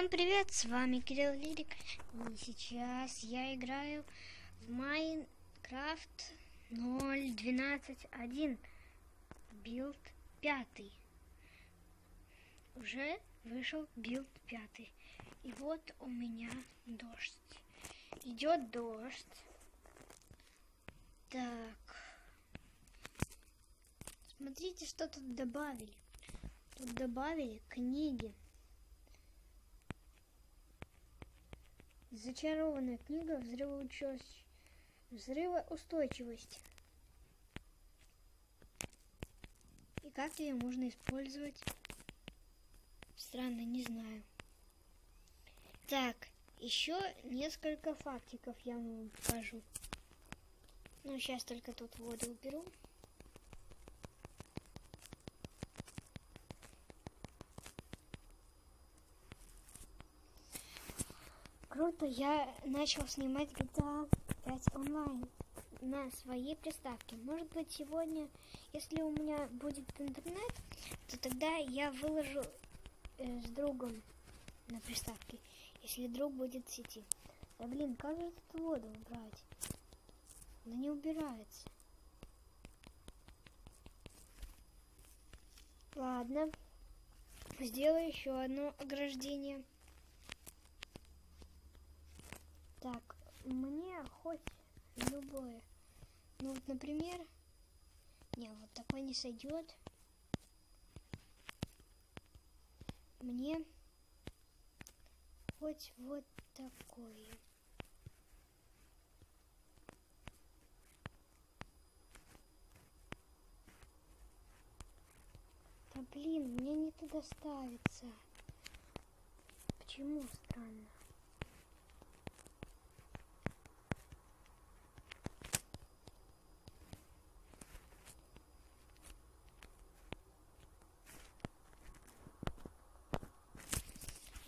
Всем привет, с вами Кирилл Лирик. И сейчас я играю в Minecraft 0.12.1. Build 5. Уже вышел build 5. И вот у меня дождь. Идет дождь. Так. Смотрите, что тут добавили. Тут добавили книги. Зачарованная книга взрывоустойчивость. Взрывоустойчивость. И как ее можно использовать? Странно, не знаю. Так, еще несколько фактиков я вам покажу. Ну, сейчас только тут воду уберу. Круто, я начал снимать GTA 5 онлайн на своей приставке. Может быть, сегодня, если у меня будет интернет, то тогда я выложу э, с другом на приставке, если друг будет в сети. Да блин, как же тут воду убрать? Она не убирается. Ладно, сделаю еще одно ограждение. Так, мне хоть любое. Ну вот, например, не, вот такой не сойдет. Мне хоть вот такое. Да блин, мне не туда ставится. Почему странно?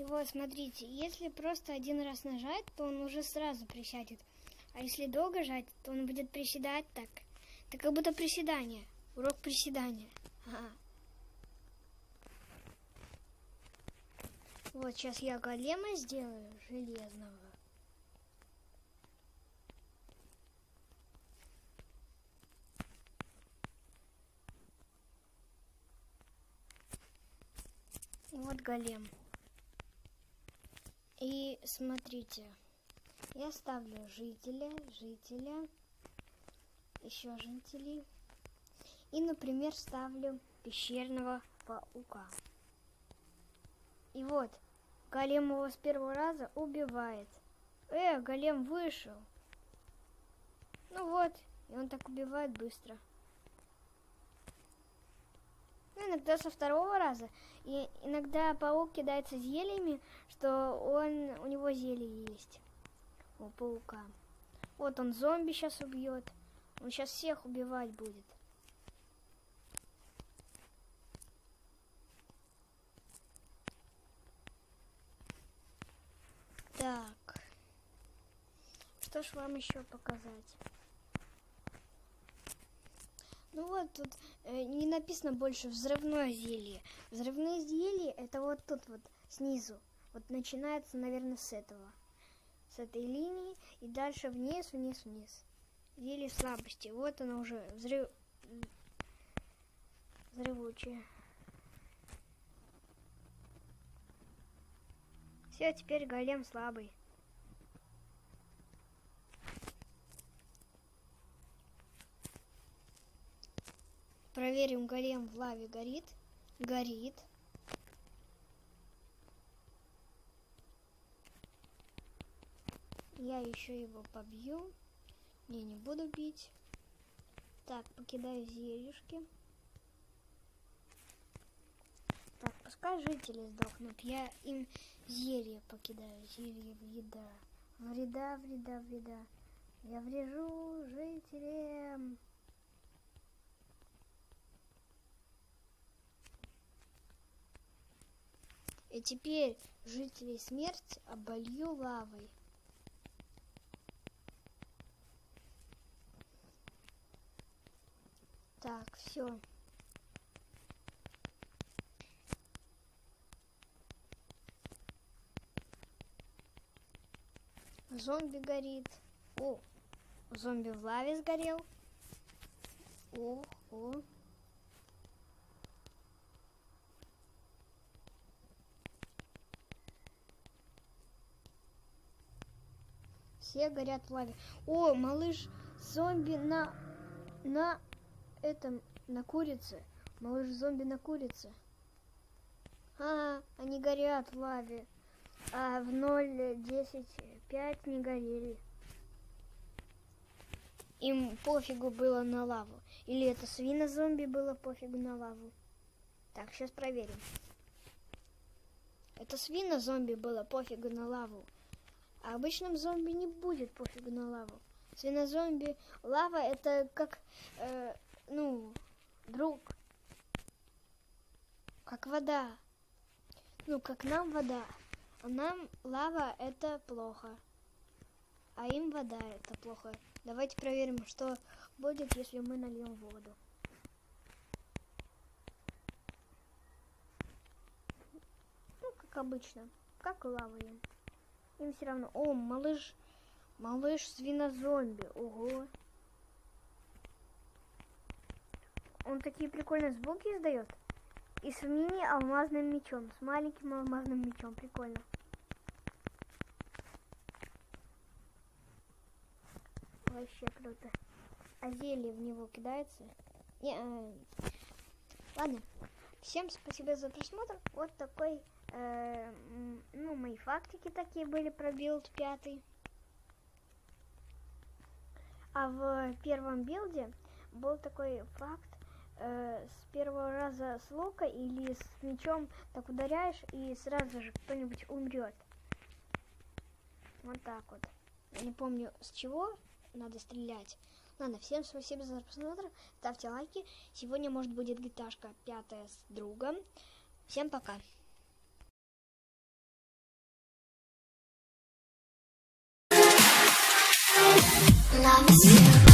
Вот, смотрите, если просто один раз нажать, то он уже сразу присядет. А если долго жать, то он будет приседать так. Это как будто приседание. Урок приседания. Ага. Вот сейчас я голема сделаю железного. Вот голем. И смотрите, я ставлю жителя, жителя, еще жителей. И, например, ставлю пещерного паука. И вот, голем его с первого раза убивает. Э, голем вышел. Ну вот, и он так убивает быстро. Ну, иногда со второго раза. И иногда паук кидается зельями, что он у него зелье есть. У паука. Вот он зомби сейчас убьет. Он сейчас всех убивать будет. Так. Что ж вам еще показать? Ну вот тут э, не написано больше взрывное зелье. Взрывные зелья это вот тут вот снизу. Вот начинается, наверное, с этого. С этой линии и дальше вниз, вниз, вниз. Зелье слабости. Вот оно уже взрыв... взрывучее. Все, теперь голем слабый. Проверим, голем в лаве горит. Горит. Я еще его побью. Не, не буду бить. Так, покидаю зельюшки. Так, пускай жители сдохнут. Я им зелье покидаю. Зелье вреда. Вреда, вреда, вреда. Я врежу жителям. И теперь жителей смерть оболью лавой. Так, все. Зомби горит. О, зомби в лаве сгорел. О, о. Все горят лаве. О, малыш зомби на на этом на курице. Малыш зомби на курице. А, они горят в лаве. А в 0.10.5 не горели. Им пофигу было на лаву. Или это свино-зомби было пофигу на лаву. Так, сейчас проверим. Это свино-зомби было пофигу на лаву. А обычным зомби не будет пофигу на лаву. Свинозомби, лава это как, э, ну, друг. Как вода. Ну, как нам вода. А нам лава это плохо. А им вода это плохо. Давайте проверим, что будет, если мы нальем воду. Ну, как обычно. Как лава им. Им все равно. О, малыш. Малыш свинозомби. Ого. Он такие прикольные звуки издает. И с мини-алмазным мечом. С маленьким алмазным мечом. Прикольно. Вообще круто. А зелье в него кидается? Не, э, ладно. Всем спасибо за просмотр. Вот такой, э, ну, мои фактики такие были про build пятый. А в первом build е был такой факт, э, с первого раза с лука или с мечом так ударяешь, и сразу же кто-нибудь умрет. Вот так вот. Не помню с чего надо стрелять. Ладно, всем спасибо за просмотр. Ставьте лайки. Сегодня, может, будет гиташка пятая с другом. Всем пока. promise you.